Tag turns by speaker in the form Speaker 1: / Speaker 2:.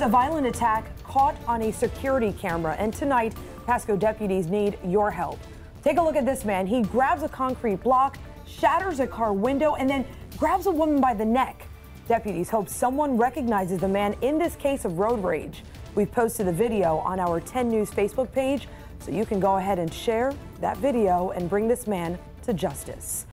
Speaker 1: A violent attack caught on a security camera, and tonight, Pasco deputies need your help. Take a look at this man. He grabs a concrete block, shatters a car window, and then grabs a woman by the neck. Deputies hope someone recognizes the man in this case of road rage. We've posted the video on our 10 News Facebook page, so you can go ahead and share that video and bring this man to justice.